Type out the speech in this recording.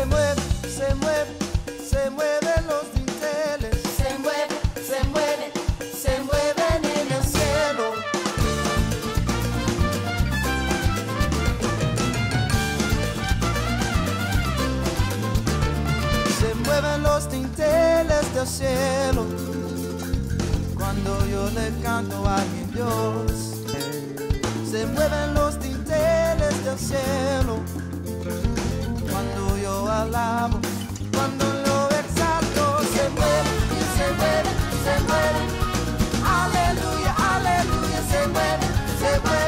Se mueve, se mueve, se mueven los dinteles. Se mueve, se mueve, se mueven en el cielo. Se mueven los dinteles del cielo. Cuando yo le canto a mi Dios. Cuando lo exalto, se mueve se mueve, se mueve. Aleluya, aleluya, se mueve, se mueve.